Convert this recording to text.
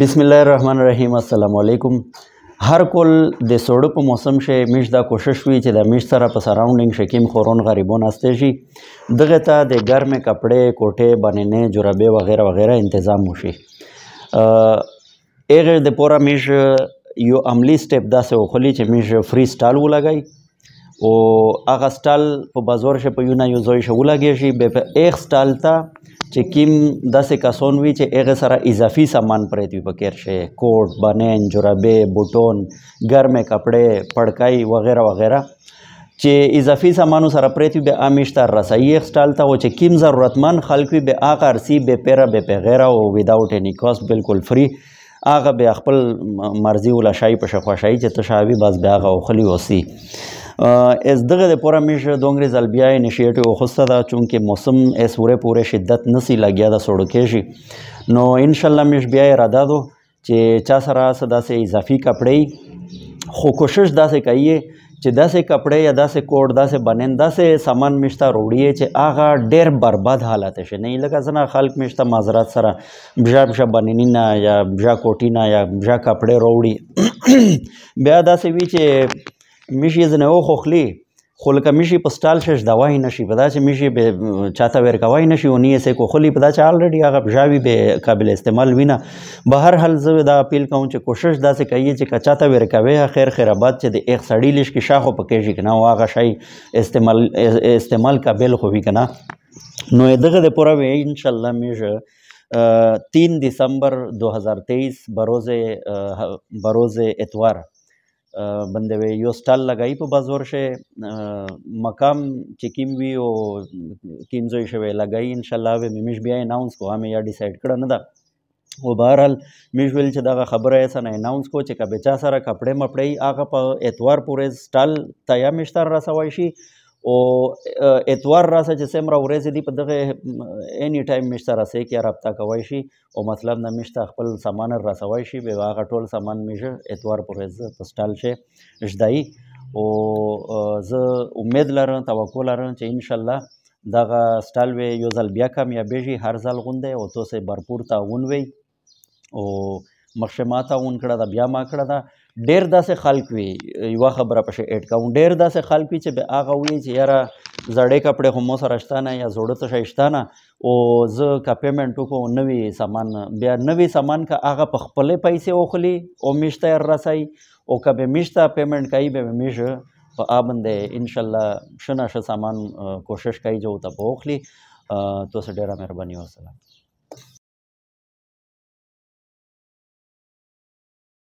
بسم الله الرحمن الرحیم السلام علیکم هر کول د سوړو په موسم شي میش دا کوشش وی چې د میش سره په سراوندینګ شکیم خورون غریبون استه شي دغه ته د ګرمه کپڑے کوټه بننه جوربه وغیرہ وغیرہ تنظیم وشي اغه د پورا میش یو عملی سټپ داسې وخلی چې میش فری سټایل ولګای او هغه سټال په بازور شه په یو نه یو ځای شه ولګی شي به په ایغ سټال ته چې کیم داسې کسان وي چې هغه سره اضافي سامان پرې دی پکې شي کوټ بنین جرابې بوټون ګرمه کپڑے پړکای وغیرہ وغیرہ چې اضافي سامانو سره پرېتی به امیشته رسایي اکسټال ته او چې کیم ضرورتمن خلک وي به هغه ارسي به پیره به پیغیره او وداوټ اني کاست بالکل فری هغه بیا خپل مرزي ولا شای په شخوا شای چې تشاوی بس بیا هغه خلی وسی اس دغه د پورا میش د انګریز البیا انیشیټیو خوسته دا چونکه موسم اس وره پوره شدت نسی لګیا دا سړکې شي نو ان شاء الله میش بیا اراده دو چې چا سره سدا سه اضافي کپړې خو کوشش دا سه کوي چې داسې کپڑے یا داسې کوټ داسې بنن داسې سامان مشته وروړي چې هغه ډېر برباد حالت شي نه لکه ځنه خلک مشته معذرت سره بجا بجا بننی نه یا بجا کوټی نه یا بجا کپڑے وروړي بیا داسې وی چې مشي ځنه او خوخلی خو لکه میشي په سټال شش دوای نشي په دا چې میشي به چاته ورکوای نشي او نیې سه کو خلی په دا چې الریډي هغه بجاوي به قابل استعمال وینه به هر حال زه دا اپیل کوم چې کوشش داسې کوي چې کچا ته ورکوي خیر خیر آباد چې د ایک سړی لش کې شاخو پکې شي کنه واغه شي استعمال استعمال قابل خو وی کنه نو دغه د پوره وی ان شاء الله میږه 3 دسمبر 2023 بروز بروز اتوار بنده وي یو سټال لګای په بازور شه مقام چې کیم وی او کیم زوی شوی لګای ان شاء الله به مش بیا اناونس کوه مې یا ډیسایډ کړه نه ده او بهرحال مش ویل چې دغه خبره یې سره اناونس کو چې کبه چا سره کپڑے مپړی هغه په اتوار پورې سټال تیا مشتر رسوي شي او اتوار راسه چې سمره ورځ دی په دغه اني ټایم مشتر راسه کې رابطه کوي شي او مطلب نه مشته خپل سامان رسوي شي به هغه ټول سامان میشه اتوار پورې زه په سټال شي ژدای او زه امید لرم توقع لرم چې ان شاء الله دغه سټال وی یو ځل بیا کامیابې شي هر ځل غونډه او تاسو برپور تعاون وی او مخشه ما تعاون کړه دا بیا ما کړه دا ډیر داسې خلک وي یو خبره پښې اډ کوم ډیر داسې خلک وي چې به هغه وي چې یاره زړې کپڑے هم سره شته نه یا زړه څه شته نه او زه کا پیمنټ وکړو نوې سامان بیا نوې سامان کا هغه په خپل پیسې اوخلي او مشته رسای او کبه مشته پیمنټ کوي به مش په آبنده ان شاء الله شنا ش سامان کوشش کوي جو ته اوخلي تو سره ډیره مهرباني وسلام